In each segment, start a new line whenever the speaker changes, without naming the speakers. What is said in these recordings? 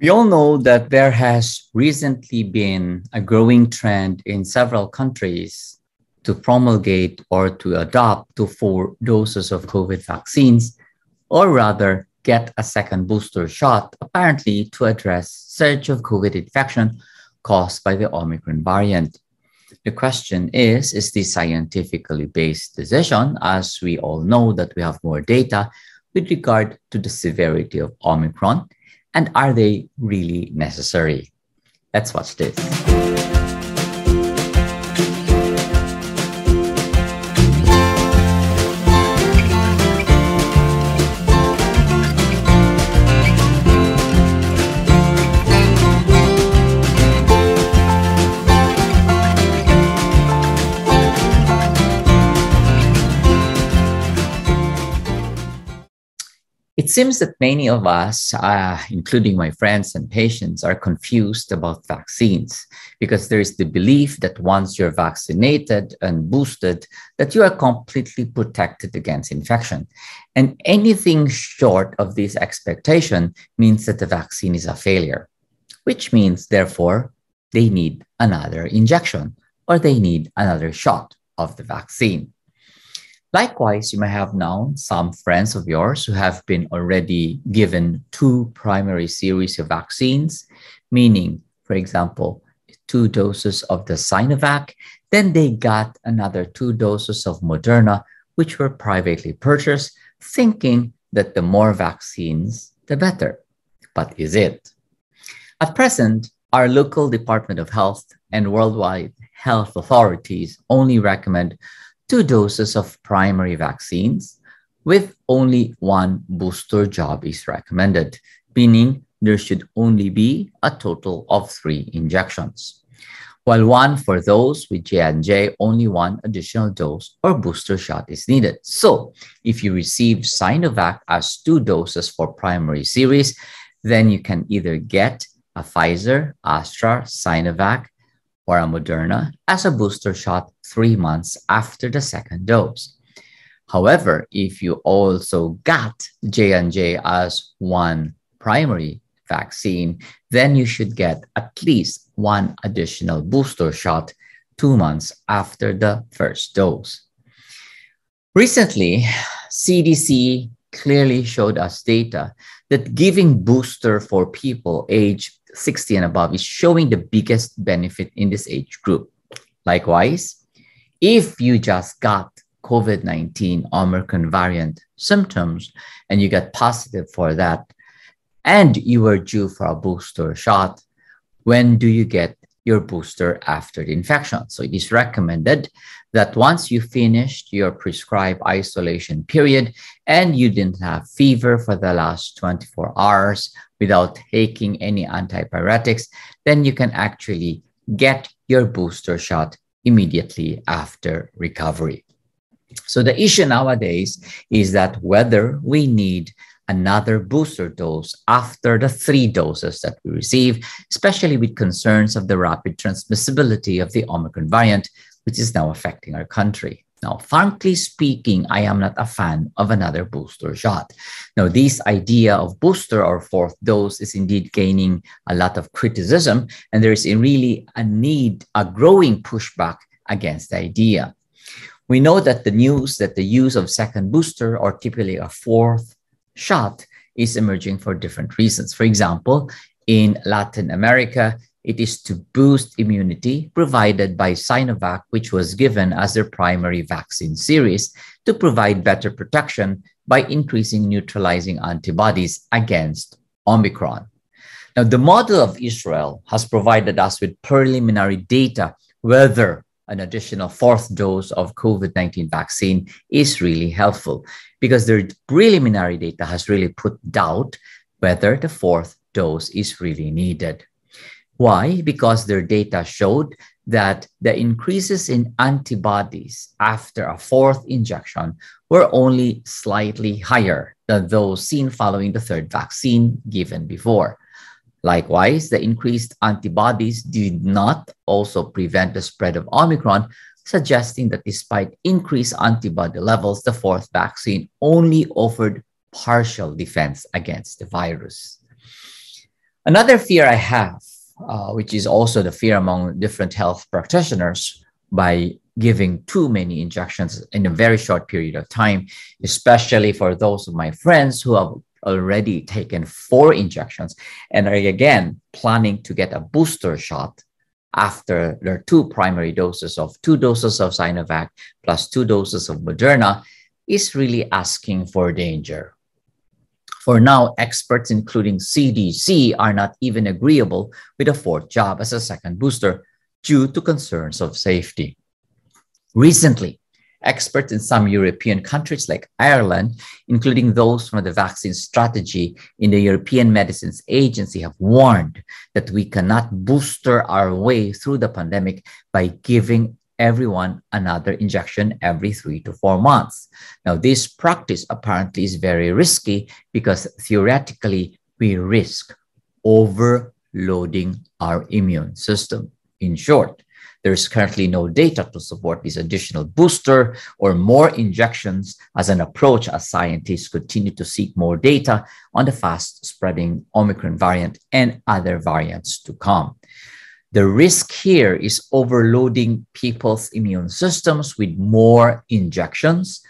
We all know that there has recently been a growing trend in several countries to promulgate or to adopt to four doses of COVID vaccines, or rather get a second booster shot, apparently to address surge of COVID infection caused by the Omicron variant. The question is, is this scientifically based decision, as we all know that we have more data with regard to the severity of Omicron and are they really necessary? Let's watch this. It seems that many of us, uh, including my friends and patients, are confused about vaccines because there is the belief that once you're vaccinated and boosted, that you are completely protected against infection. And anything short of this expectation means that the vaccine is a failure, which means, therefore, they need another injection or they need another shot of the vaccine. Likewise, you may have now some friends of yours who have been already given two primary series of vaccines, meaning, for example, two doses of the Sinovac, then they got another two doses of Moderna, which were privately purchased, thinking that the more vaccines, the better. But is it? At present, our local Department of Health and worldwide health authorities only recommend two doses of primary vaccines with only one booster job is recommended, meaning there should only be a total of three injections. While one for those with J&J, only one additional dose or booster shot is needed. So if you receive Sinovac as two doses for primary series, then you can either get a Pfizer, Astra, Sinovac, or a Moderna as a booster shot three months after the second dose. However, if you also got J&J as one primary vaccine, then you should get at least one additional booster shot two months after the first dose. Recently, CDC clearly showed us data that giving booster for people age 60 and above is showing the biggest benefit in this age group. Likewise, if you just got COVID 19 Omicron variant symptoms and you got positive for that, and you were due for a booster shot, when do you get your booster after the infection? So it is recommended that once you finished your prescribed isolation period and you didn't have fever for the last 24 hours without taking any antipyretics, then you can actually get your booster shot immediately after recovery. So the issue nowadays is that whether we need another booster dose after the three doses that we receive, especially with concerns of the rapid transmissibility of the Omicron variant, which is now affecting our country. Now, frankly speaking, I am not a fan of another booster shot. Now, this idea of booster or fourth dose is indeed gaining a lot of criticism, and there is really a need, a growing pushback against the idea. We know that the news that the use of second booster or typically a fourth shot is emerging for different reasons. For example, in Latin America, it is to boost immunity provided by Sinovac, which was given as their primary vaccine series to provide better protection by increasing neutralizing antibodies against Omicron. Now, the model of Israel has provided us with preliminary data whether an additional fourth dose of COVID 19 vaccine is really helpful because their preliminary data has really put doubt whether the fourth dose is really needed. Why? Because their data showed that the increases in antibodies after a fourth injection were only slightly higher than those seen following the third vaccine given before. Likewise, the increased antibodies did not also prevent the spread of Omicron, suggesting that despite increased antibody levels, the fourth vaccine only offered partial defense against the virus. Another fear I have, uh, which is also the fear among different health practitioners, by giving too many injections in a very short period of time, especially for those of my friends who have already taken four injections and are again planning to get a booster shot after their two primary doses of two doses of Sinovac plus two doses of Moderna is really asking for danger. For now, experts, including CDC, are not even agreeable with a fourth jab as a second booster due to concerns of safety. Recently, experts in some European countries like Ireland, including those from the vaccine strategy in the European Medicines Agency, have warned that we cannot booster our way through the pandemic by giving everyone another injection every three to four months. Now, this practice apparently is very risky because theoretically we risk overloading our immune system. In short, there is currently no data to support this additional booster or more injections as an approach as scientists continue to seek more data on the fast spreading Omicron variant and other variants to come. The risk here is overloading people's immune systems with more injections.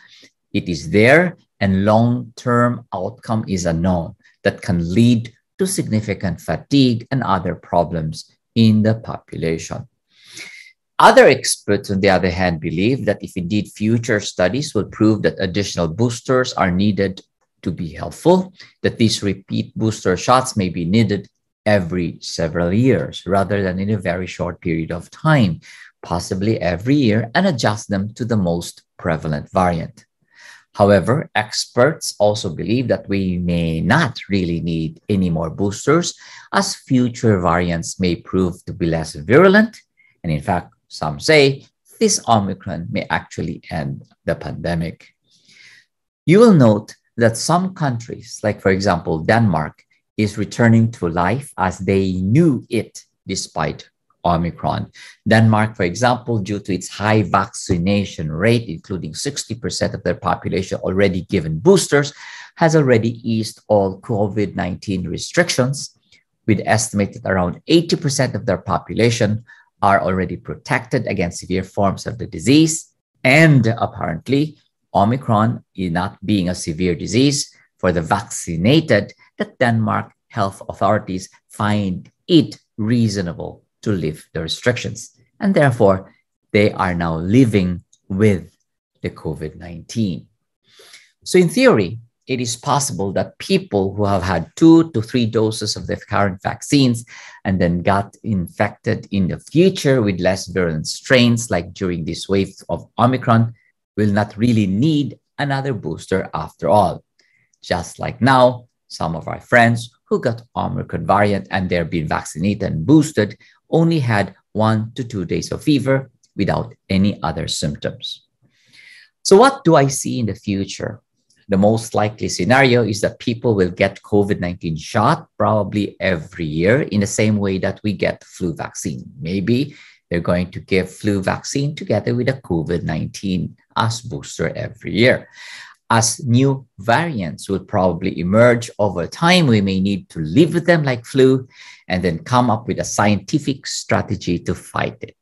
It is there, and long term outcome is unknown that can lead to significant fatigue and other problems in the population. Other experts, on the other hand, believe that if indeed future studies will prove that additional boosters are needed to be helpful, that these repeat booster shots may be needed every several years rather than in a very short period of time, possibly every year, and adjust them to the most prevalent variant. However, experts also believe that we may not really need any more boosters as future variants may prove to be less virulent and, in fact, some say this Omicron may actually end the pandemic. You will note that some countries, like for example, Denmark, is returning to life as they knew it despite Omicron. Denmark, for example, due to its high vaccination rate, including 60% of their population already given boosters, has already eased all COVID 19 restrictions, with estimated around 80% of their population are already protected against severe forms of the disease. And apparently, Omicron is not being a severe disease for the vaccinated, that Denmark health authorities find it reasonable to lift the restrictions. And therefore, they are now living with the COVID 19. So, in theory, it is possible that people who have had two to three doses of the current vaccines and then got infected in the future with less virulent strains, like during this wave of Omicron, will not really need another booster after all. Just like now, some of our friends who got Omicron variant and they're being vaccinated and boosted only had one to two days of fever without any other symptoms. So, what do I see in the future? the most likely scenario is that people will get COVID-19 shot probably every year in the same way that we get flu vaccine. Maybe they're going to give flu vaccine together with a COVID-19 as booster every year. As new variants will probably emerge over time, we may need to live with them like flu and then come up with a scientific strategy to fight it.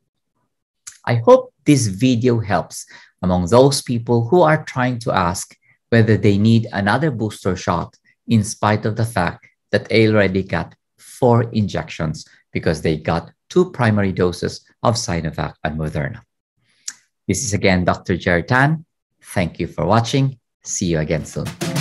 I hope this video helps among those people who are trying to ask whether they need another booster shot in spite of the fact that they already got four injections because they got two primary doses of Sinovac and Moderna. This is again Dr. Gerry Tan. Thank you for watching. See you again soon.